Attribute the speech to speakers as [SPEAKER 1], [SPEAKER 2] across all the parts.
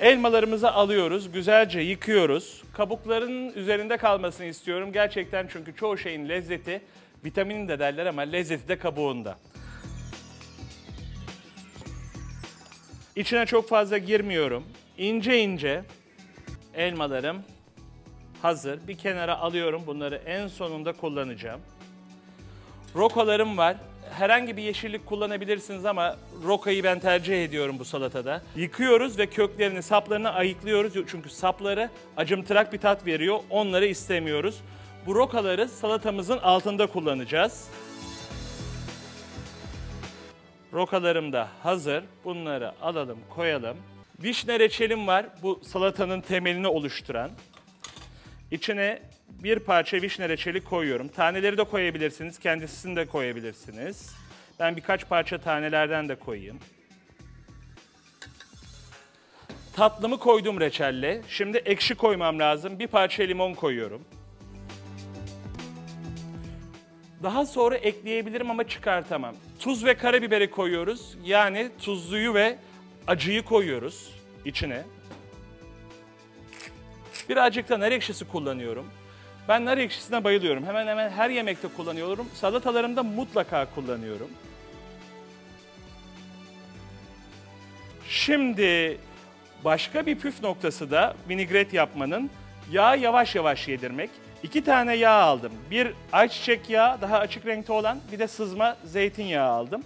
[SPEAKER 1] Elmalarımızı alıyoruz, güzelce yıkıyoruz. Kabukların üzerinde kalmasını istiyorum. Gerçekten çünkü çoğu şeyin lezzeti, vitamini de derler ama lezzeti de kabuğunda. İçine çok fazla girmiyorum. İnce ince elmalarım hazır. Bir kenara alıyorum. Bunları en sonunda kullanacağım. Rokalarım var. Herhangi bir yeşillik kullanabilirsiniz ama rokayı ben tercih ediyorum bu salatada. Yıkıyoruz ve köklerini, saplarını ayıklıyoruz. Çünkü sapları acımtırak bir tat veriyor. Onları istemiyoruz. Bu rokaları salatamızın altında kullanacağız. Rokalarım da hazır. Bunları alalım, koyalım. Vişne reçelim var. Bu salatanın temelini oluşturan. İçine bir parça vişne reçeli koyuyorum. Taneleri de koyabilirsiniz, kendisini de koyabilirsiniz. Ben birkaç parça tanelerden de koyayım. Tatlımı koydum reçelle. Şimdi ekşi koymam lazım. Bir parça limon koyuyorum. Daha sonra ekleyebilirim ama çıkartamam. Tuz ve karabiberi koyuyoruz. Yani tuzluyu ve acıyı koyuyoruz içine. Birazcık da nar ekşisi kullanıyorum. Ben nar ekşisine bayılıyorum. Hemen hemen her yemekte kullanıyorum. Salatalarımda mutlaka kullanıyorum. Şimdi başka bir püf noktası da vinigret yapmanın yağı yavaş yavaş yedirmek. İki tane yağ aldım. Bir ayçiçek yağı daha açık renkte olan bir de sızma zeytinyağı aldım.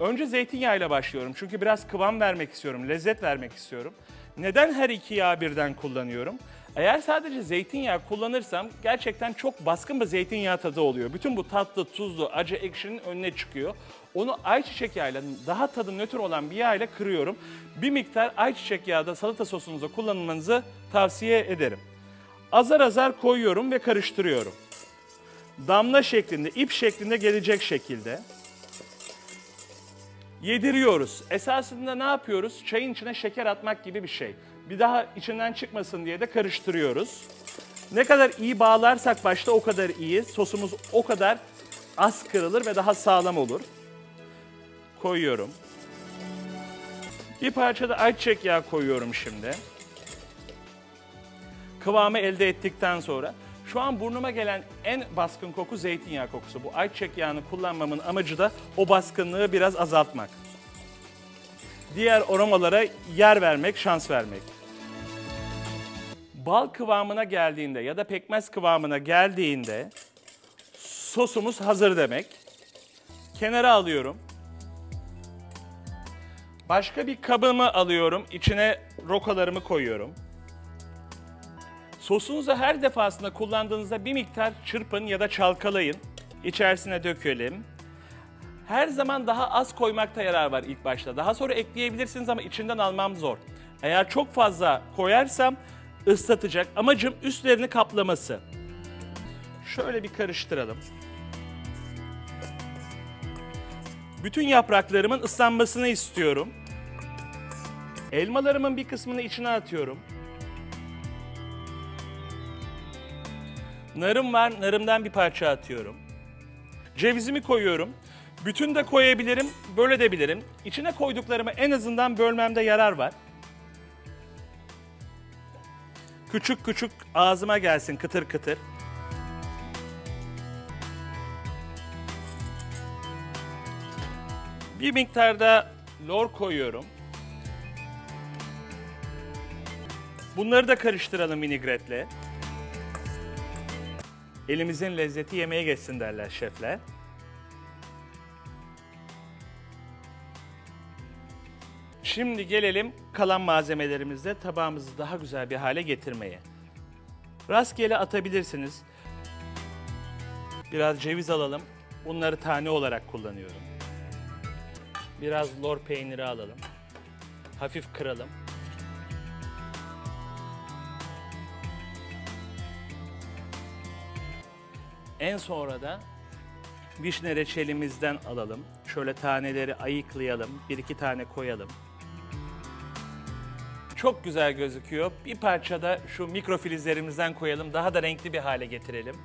[SPEAKER 1] Önce zeytinyağıyla başlıyorum çünkü biraz kıvam vermek istiyorum, lezzet vermek istiyorum. Neden her iki yağı birden kullanıyorum? Eğer sadece zeytinyağı kullanırsam gerçekten çok baskın bir zeytinyağı tadı oluyor. Bütün bu tatlı, tuzlu, acı, ekşinin önüne çıkıyor. Onu ayçiçek yağıyla daha tadı nötr olan bir yağ ile kırıyorum. Bir miktar ayçiçek yağı da salata sosunuzda kullanmanızı tavsiye ederim. Azar azar koyuyorum ve karıştırıyorum. Damla şeklinde, ip şeklinde gelecek şekilde yediriyoruz. Esasında ne yapıyoruz? Çayın içine şeker atmak gibi bir şey. Bir daha içinden çıkmasın diye de karıştırıyoruz. Ne kadar iyi bağlarsak başta o kadar iyi. Sosumuz o kadar az kırılır ve daha sağlam olur. Koyuyorum. Bir parça da ayçiçek yağı koyuyorum şimdi. Kıvamı elde ettikten sonra şu an burnuma gelen en baskın koku zeytinyağı kokusu. Bu ayçiçek yağını kullanmamın amacı da o baskınlığı biraz azaltmak. Diğer aromalara yer vermek, şans vermek. Bal kıvamına geldiğinde ya da pekmez kıvamına geldiğinde sosumuz hazır demek. Kenara alıyorum. Başka bir kabımı alıyorum. İçine rokalarımı koyuyorum. Sosunuzu her defasında kullandığınızda bir miktar çırpın ya da çalkalayın. İçerisine dökelim. Her zaman daha az koymakta yarar var ilk başta. Daha sonra ekleyebilirsiniz ama içinden almam zor. Eğer çok fazla koyarsam ıslatacak. Amacım üstlerini kaplaması. Şöyle bir karıştıralım. Bütün yapraklarımın ıslanmasını istiyorum. Elmalarımın bir kısmını içine atıyorum. Narım var, narımdan bir parça atıyorum. Cevizimi koyuyorum. Bütün de koyabilirim, böyle de bilirim. İçine koyduklarımı en azından bölmemde yarar var. Küçük küçük ağzıma gelsin kıtır kıtır. Bir miktarda lor koyuyorum. Bunları da karıştıralım vinigretle. Elimizin lezzeti yemeğe geçsin derler şefler. Şimdi gelelim kalan malzemelerimizle tabağımızı daha güzel bir hale getirmeye. Rastgele atabilirsiniz. Biraz ceviz alalım. Bunları tane olarak kullanıyorum. Biraz lor peyniri alalım. Hafif kıralım. En sonra da vişne reçelimizden alalım. Şöyle taneleri ayıklayalım. Bir iki tane koyalım. Çok güzel gözüküyor. Bir parça da şu mikrofilizlerimizden koyalım. Daha da renkli bir hale getirelim.